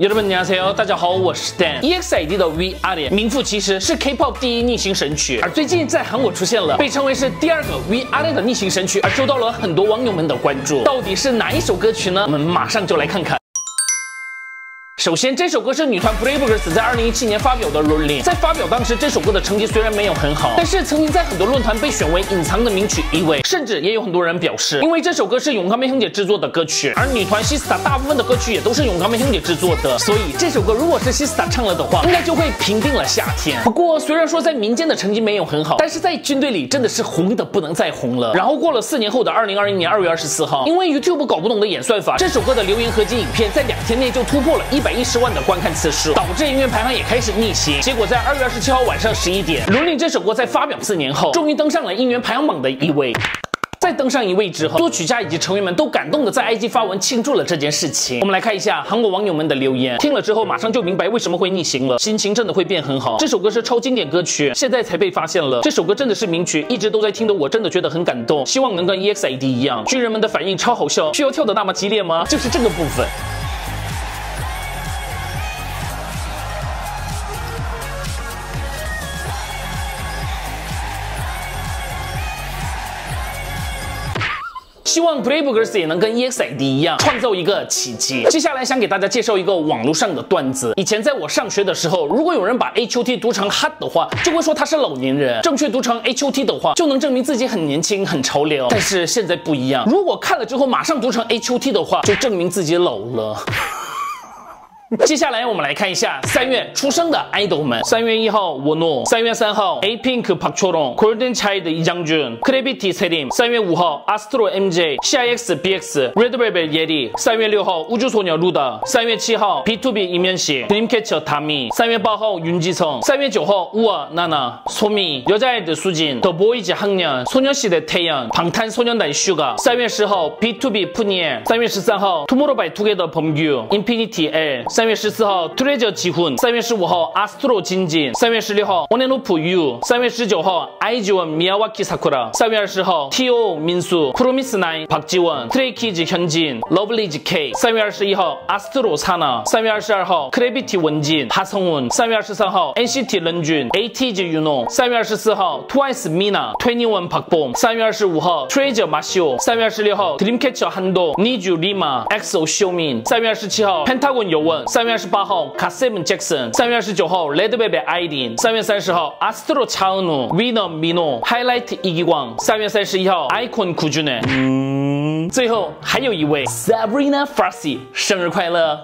여러분안녕하세요，大家好，我是 Dan。EXID 的 We Are It 名副其实是 K-pop 第一逆行神曲，而最近在韩国出现了，被称为是第二个 We Are It 的逆行神曲，而受到了很多网友们的关注。到底是哪一首歌曲呢？我们马上就来看看。 首先，这首歌是女团 Brave Girls 在二零一七年发表的《Rolling》。在发表当时，这首歌的成绩虽然没有很好，但是曾经在很多论坛被选为隐藏的名曲一位，甚至也有很多人表示，因为这首歌是永康妹兄姐制作的歌曲，而女团 Sista 大部分的歌曲也都是永康妹兄姐制作的，所以这首歌如果是 Sista 唱了的话，应该就会平定了夏天。不过，虽然说在民间的成绩没有很好，但是在军队里真的是红的不能再红了。然后过了四年后的二零二一年二月二十四号，因为 YouTube 搞不懂的演算法，这首歌的留言合集影片在两天内就突破了一百一十万的观看。次数导致音乐排行也开始逆行，结果在二月二十七号晚上十一点，《如令》这首歌在发表四年后，终于登上了音源排行榜的一位。在登上一位之后，作曲家以及成员们都感动的在 IG 发文庆祝了这件事情。我们来看一下韩国网友们的留言，听了之后马上就明白为什么会逆行了，心情真的会变很好。这首歌是超经典歌曲，现在才被发现了。这首歌真的是名曲，一直都在听的我真的觉得很感动，希望能跟 EXID 一样，军人们的反应超好笑，需要跳的那么激烈吗？就是这个部分。希望 Brave Girls 也能跟 EXID 一样创造一个奇迹。接下来想给大家介绍一个网络上的段子。以前在我上学的时候，如果有人把 H O T 读成 hot 的话，就会说他是老年人；正确读成 H O T 的话，就能证明自己很年轻、很潮流。但是现在不一样，如果看了之后马上读成 H O T 的话，就证明自己老了。接下来我们来看一下三月出生的 idol 们。三月一号我诺，三月三号 A Pink Park Choron，Golden Child 李章俊，Gravity Selim。三月五号 Astro MJ，CIX BX，Red Velvet Yeri。三月六号우주소녀 Luda。三月七号 B to B 이면 식， Dreamcatcher Tami。三月八号윤지성。三月九号우아나나소미여자애들수진 The Boys 학년소년시대태연방탄소년단 Suga。三月十号 B to B 푸니 엘。三月十三号 Tomorrow by Together 범규 Infinity L。 三月十四号，Treasure 吉훈；三月十五号，Astro 金金；三月十六号，Onenopu Yu；三月十九号，IGON Miyawaki Sakura；三月二十号，TO 民宿；Promise Nine 朴基文；Stray Kids 현진；Lovelyz K；三月二十一号，Astro Sana；三月二十二号，Gravity 文进하성운；三月二十三号，NCT 任俊；ATG Yuno；三月二十四号，Twice Mina Twenty One 박봄；三月二十五号，Treasure Masio；三月二十六号，Dreamcatcher 한도 Need You Rima EXO Xiumin；三月二十七号，Pentagon 有问； 三月二十八号 Kasim Jackson，三月二十九号 Ledbaby Idin，三月三十号 Astro Chaunu Winner Mino Highlight 一激光，三月三十一号 Icon 苦君呢，嗯，最后还有一位 Sabrina Farsi，生日快乐！